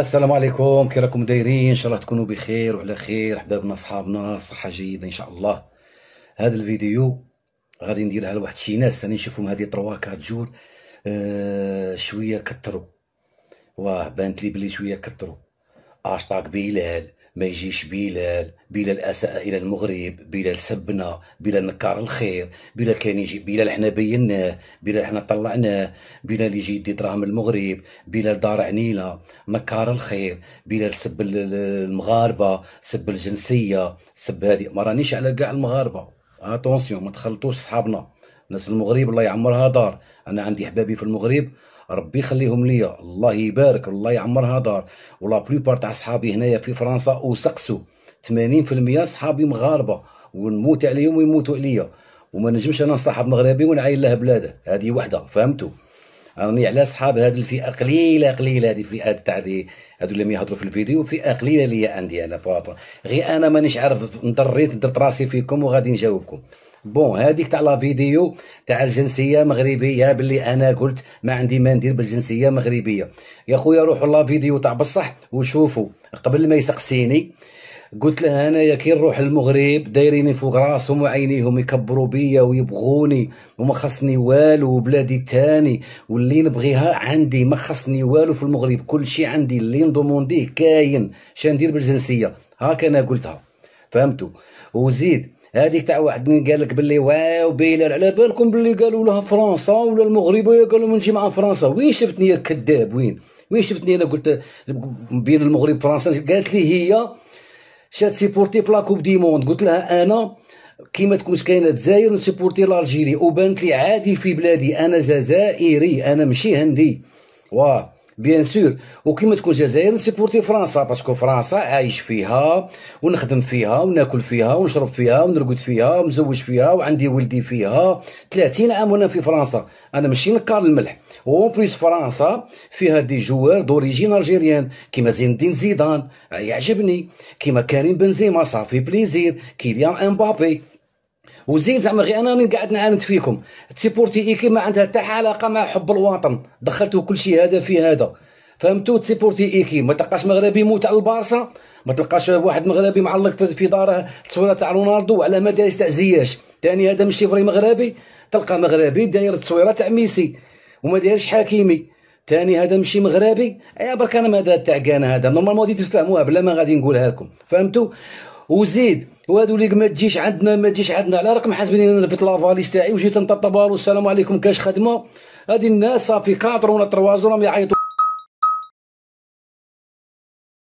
السلام عليكم كي راكم دايرين؟ إن شاء الله تكونوا بخير وعلى خير أحبابنا صحابنا صحة جيدة إن شاء الله. هذا الفيديو غادي نديرها لواحد شي ناس راني نشوفهم هذه trois quatre jours آه شوية كثروا واه بانت لي بلي شوية كثروا اشطاق بلال ما يجيش بلال. بلال أساء إلى المغرب. بلال سبنا. بلال نكار الخير. بلال كان يجي بلال حنا بيناه بلال حنا طلعناه بلال يجي يدي دراهم المغرب. بلال دار عنينا نكار الخير. بلال سب المغاربة. سب الجنسية. سب هذه. ما رانيش على كاع المغاربة. attention ما تخلطوش صحابنا. ناس المغرب الله يعمرها دار. أنا عندي حبابي في المغرب ربي يخليهم ليا. الله يبارك الله يعمرها دار. و la plupart تاع صحابي هنايا في فرنسا وسقسوا. 80% صحابي مغاربة. ونموت عليهم ويموتوا عليا. وما نجمش أنا نصاحب مغربي ونعاين له بلاده. هذه وحدة فهمتوا؟ راني على صحاب هذه الفئة قليلة قليلة هذه الفئة تاع هذو اللي يهضروا في الفيديو فئة قليلة ليا عندي أنا فاطمه غير أنا مانيش عارف نضريت درت راسي فيكم وغادي نجاوبكم. بون هذيك تاع لا فيديو تاع الجنسية مغربية باللي أنا قلت ما عندي ما ندير بالجنسية مغربية. يا خويا روحوا لا فيديو تاع بصح وشوفوا. قبل ما يسقسيني قلت له انايا كي نروح المغرب دايريني فوق راسهم وعينيهم يكبروا بيا ويبغوني وما خصني والو وبلادي الثاني واللي نبغيها عندي ما خصني والو في المغرب. كل شيء عندي اللي ندومونديه كاين. ندير بالجنسية؟ هاك أنا قلتها. فهمتوا؟ وزيد هذيك تاع واحد من قال لك باللي واو بيلال على بالكم باللي قالوا لها فرنسا ولا المغربيه قالوا نجي مع فرنسا. وين شفتني يا كذاب؟ وين؟ وين شفتني؟ أنا قلت بين المغرب وفرنسا قالت لي هي شا ت supporter في la Coupe du Monde. قلت لها أنا كيما تكونش كاينة الجزائر ن supporter l'Algérie وبانت لي عادي في بلادي أنا جزائري أنا ماشي هندي. واه bien sûr وكيما تكون الجزائر ن supporter فرنسا parce que فرنسا عايش فيها ونخدم فيها وناكل فيها ونشرب فيها ونرقد فيها ومزوج فيها وعندي ولدي فيها 30 عام وأنا في فرنسا أنا ماشي نكار الملح و en plus فرنسا فيها des joueurs d'origine algérienne كيما زين الدين زيدان يعجبني كيما كريم بنزيما ça fait plaisir كيليان امبابي وزين زعما غير أنا قاعد نعاند فيكم. ت supporter équipe ما عندها حتى علاقة مع حب الوطن. دخلتوا كل شيء هذا في هذا. فهمتوا ت supporter équipe ما تلقاش مغربي يموت على البارسا ما تلقاش واحد مغربي معلق في داره تصويره تاع رونالدو علاه ما دارش تاع زياش. ثاني هذا ماشي vrai مغربي. تلقى مغربي داير تصويرة تاع ميسي. وما دايرش حكيمي ثاني هذا ماشي مغربي. أي برك أنا هذا تاع كان هذا. normalement غادي تفهموها بلا ما غادي نقولها لكم. فهمتوا وزيد. وهادو اللي ما تجيش عندنا ما تجيش عندنا. على راكم حاسبين أنا لفت la valise تاعي. وجيت نطبطب السلام عليكم. كاش خدمة؟ هذه الناس صافي. 4 ولا 3 راهم يعيطوا